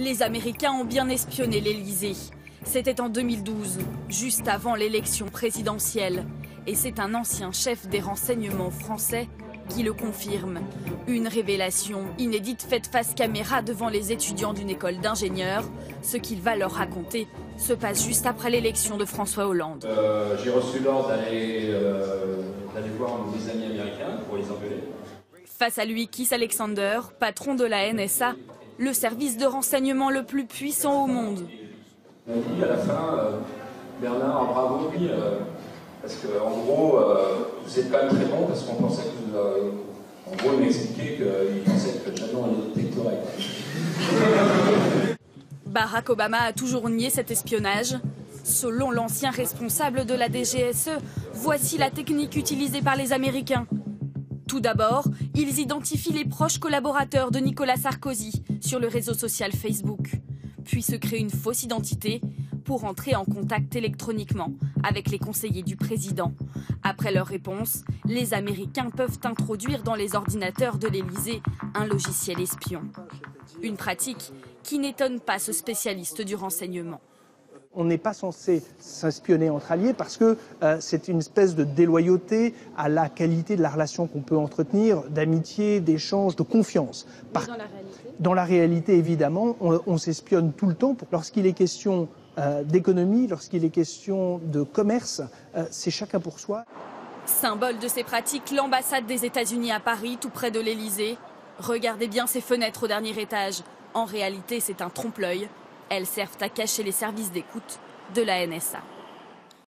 Les Américains ont bien espionné l'Elysée. C'était en 2012, juste avant l'élection présidentielle. Et c'est un ancien chef des renseignements français qui le confirme. Une révélation inédite faite face caméra devant les étudiants d'une école d'ingénieurs. Ce qu'il va leur raconter se passe juste après l'élection de François Hollande. Euh, J'ai reçu l'ordre d'aller euh, voir mes amis américains pour les engueuler. Face à lui, Kiss Alexander, patron de la NSA, le service de renseignement le plus puissant au monde. On dit à la fin, euh, Bernard, bravo, oui, euh, parce qu'en gros, euh, vous êtes quand même très bon, parce qu'on pensait que vous. en gros, il m'expliquait qu'il pensait que Janon allait détecter. Barack Obama a toujours nié cet espionnage. Selon l'ancien responsable de la DGSE, voici la technique utilisée par les Américains. Tout d'abord, ils identifient les proches collaborateurs de Nicolas Sarkozy sur le réseau social Facebook puis se créent une fausse identité pour entrer en contact électroniquement avec les conseillers du président. Après leur réponse, les Américains peuvent introduire dans les ordinateurs de l'Élysée un logiciel espion. Une pratique qui n'étonne pas ce spécialiste du renseignement. On n'est pas censé s'espionner entre alliés parce que euh, c'est une espèce de déloyauté à la qualité de la relation qu'on peut entretenir, d'amitié, d'échange, de confiance. Par... Dans la réalité Dans la réalité, évidemment, on, on s'espionne tout le temps. Lorsqu'il est question euh, d'économie, lorsqu'il est question de commerce, euh, c'est chacun pour soi. Symbole de ces pratiques, l'ambassade des États-Unis à Paris, tout près de l'Élysée. Regardez bien ces fenêtres au dernier étage. En réalité, c'est un trompe-l'œil elles servent à cacher les services d'écoute de la NSA.